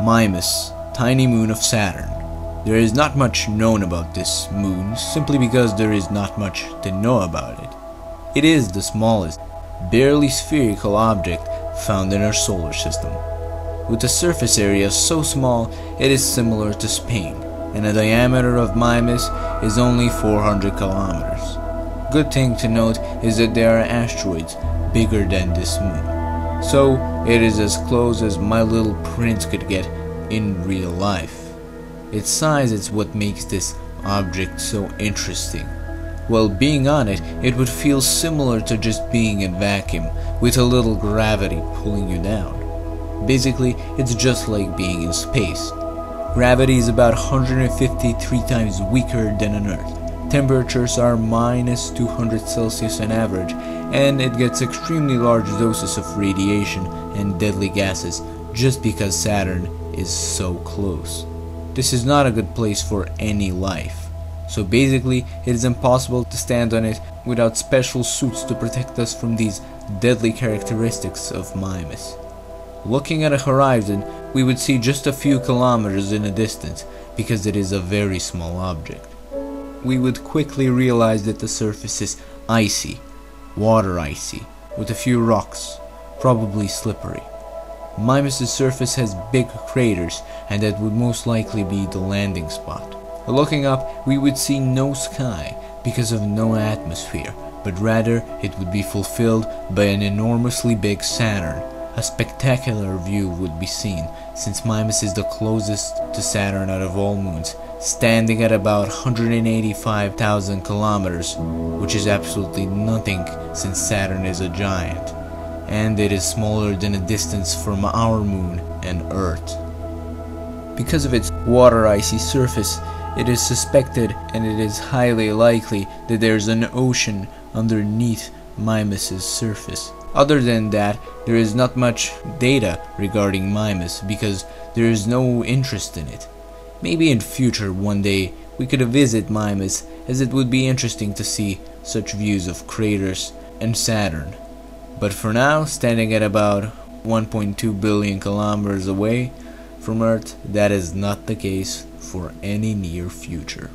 Mimas, tiny moon of Saturn. There is not much known about this moon simply because there is not much to know about it. It is the smallest, barely spherical object found in our solar system. With a surface area so small it is similar to Spain, and the diameter of Mimas is only 400 kilometers. Good thing to note is that there are asteroids bigger than this moon, so it is as close as my little prince could get in real life. Its size is what makes this object so interesting. While being on it, it would feel similar to just being in vacuum, with a little gravity pulling you down. Basically, it's just like being in space. Gravity is about 153 times weaker than on Earth. Temperatures are minus 200 Celsius on average, and it gets extremely large doses of radiation and deadly gases just because Saturn is so close. This is not a good place for any life. So basically, it is impossible to stand on it without special suits to protect us from these deadly characteristics of Mimas. Looking at a horizon, we would see just a few kilometers in a distance because it is a very small object. We would quickly realize that the surface is icy, water icy, with a few rocks, probably slippery. Mimas' surface has big craters, and that would most likely be the landing spot. Looking up, we would see no sky because of no atmosphere, but rather it would be fulfilled by an enormously big Saturn. A spectacular view would be seen, since Mimas is the closest to Saturn out of all moons, standing at about 185,000 kilometers, which is absolutely nothing since Saturn is a giant and it is smaller than a distance from our moon and Earth. Because of its water icy surface, it is suspected and it is highly likely that there is an ocean underneath Mimas' surface. Other than that, there is not much data regarding Mimas because there is no interest in it. Maybe in future one day we could visit Mimas as it would be interesting to see such views of craters and Saturn. But for now, standing at about 1.2 billion kilometers away from Earth, that is not the case for any near future.